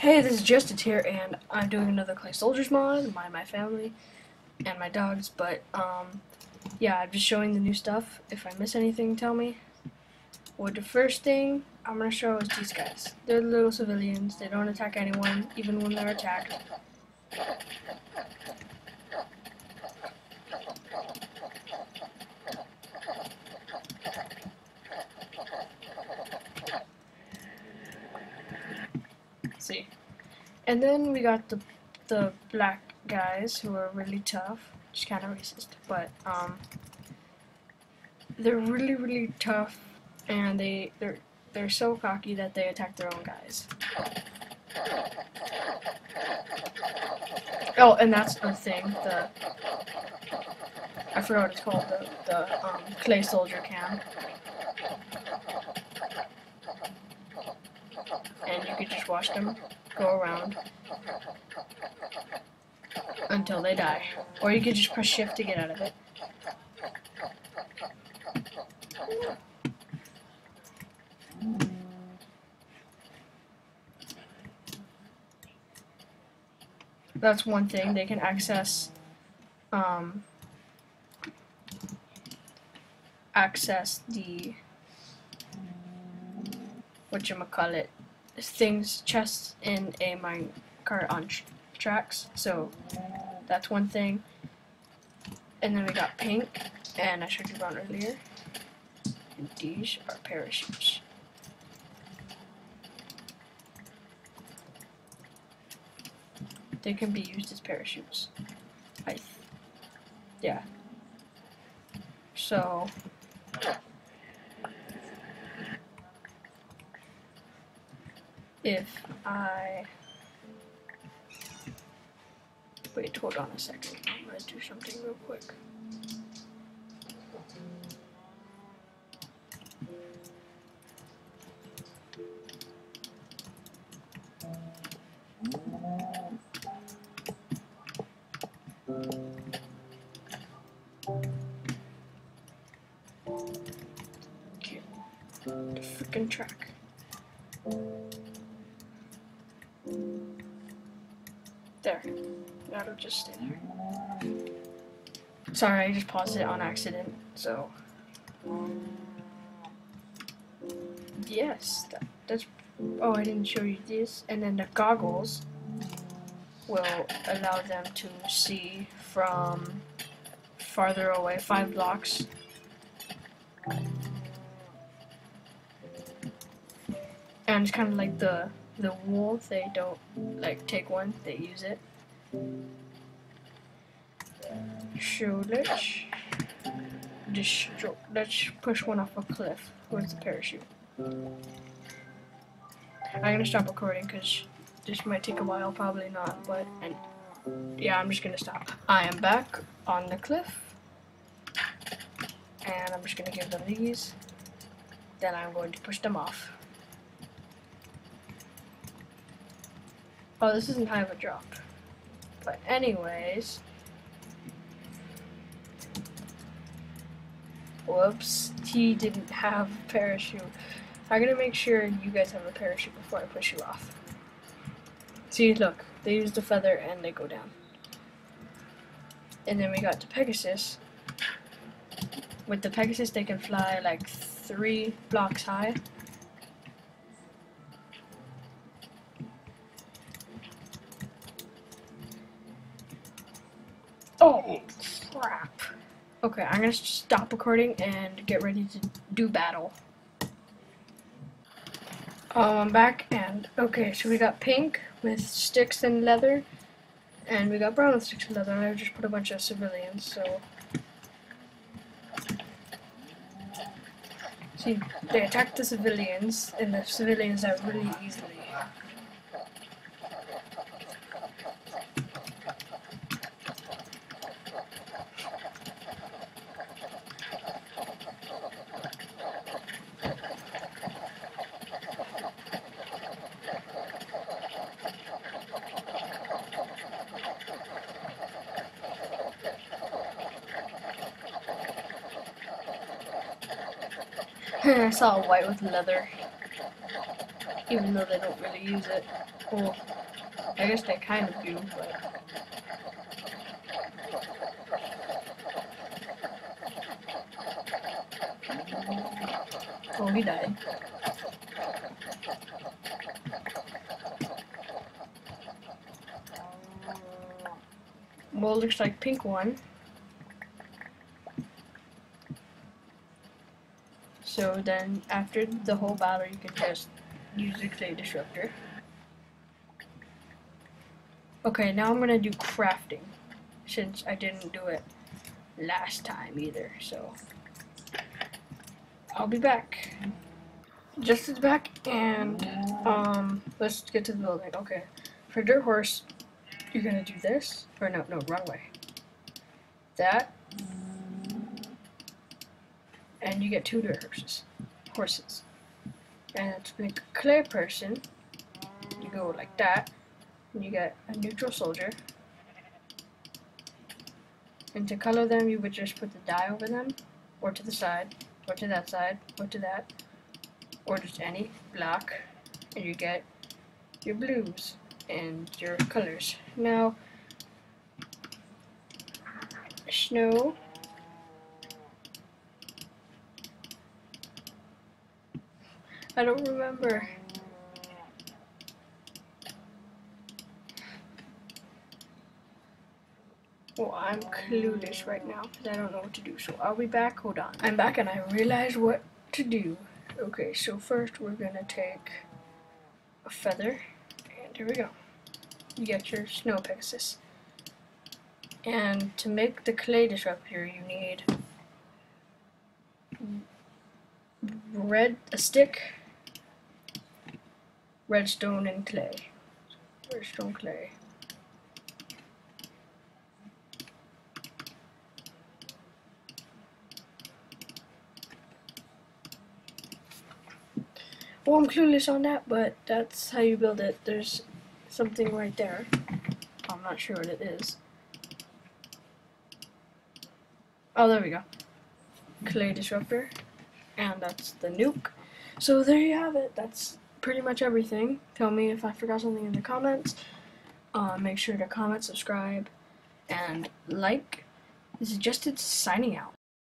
Hey, this is Justin here, and I'm doing another Clay Soldiers mod, my my family, and my dogs. But um, yeah, I'm just showing the new stuff. If I miss anything, tell me. Well, the first thing I'm gonna show is these guys. They're little civilians. They don't attack anyone, even when they're attacked. See. And then we got the the black guys who are really tough, just kind of racist, but um, they're really really tough, and they they're they're so cocky that they attack their own guys. Oh, and that's the thing. The I forgot what it's called. The the um, clay soldier cam. And you can just watch them go around until they die. Or you could just press shift to get out of it. That's one thing. They can access um, access the what you call it things chests in a mine cart on tr tracks. So that's one thing. And then we got pink, and I showed you about earlier. And these are parachutes. They can be used as parachutes. I, yeah. So if I wait, hold on a second. I'm gonna do something real quick. Okay, the freaking track. There. That'll just stay there. Sorry, I just paused it on accident, so. Yes, that, that's. Oh, I didn't show you this. And then the goggles will allow them to see from farther away, five blocks. And it's kind of like the the wool. They don't like take one; they use it. So let's just let's push one off a cliff. Where's the parachute? I'm gonna stop recording because this might take a while. Probably not, but and yeah, I'm just gonna stop. I am back on the cliff, and I'm just gonna give them these. Then I'm going to push them off. Oh, this isn't high of a drop. But anyways. Whoops, he didn't have a parachute. I'm gonna make sure you guys have a parachute before I push you off. See, look, they use the feather and they go down. And then we got the Pegasus. With the Pegasus, they can fly like three blocks high. Oh, crap. Okay, I'm gonna stop recording and get ready to do battle. Um, I'm back, and okay, so we got pink with sticks and leather, and we got brown with sticks and leather, and I just put a bunch of civilians, so... See, they attack the civilians, and the civilians die really easily. I saw a white with leather. Even though they don't really use it. Well, I guess they kind of do, but. Oh, he died. Well, looks like pink won. So then, after the whole battle, you can just use the clay disruptor. Okay, now I'm gonna do crafting, since I didn't do it last time either, so I'll be back. Just is back, and um, let's get to the building. Okay, for dirt horse, you're gonna do this, or no, no, wrong way. That, and you get two horses. Horses, and to make a clear person, you go like that, and you get a neutral soldier. And to color them, you would just put the dye over them, or to the side, or to that side, or to that, or just any black, and you get your blues and your colors. Now, snow. I don't remember. Well, I'm clueless right now because I don't know what to do. So I'll be back. Hold on. I'm back and I realize what to do. Okay, so first we're gonna take a feather, and here we go. You get your snow pegasus. And to make the clay disruptor, you need red a stick, redstone, and clay. Redstone clay. Well, I'm clueless on that, but that's how you build it. There's something right there. I'm not sure what it is. Oh, there we go. Clay disruptor. And that's the nuke. So there you have it. That's pretty much everything. Tell me if I forgot something in the comments. Uh, make sure to comment, subscribe, and like. This is Justin signing out.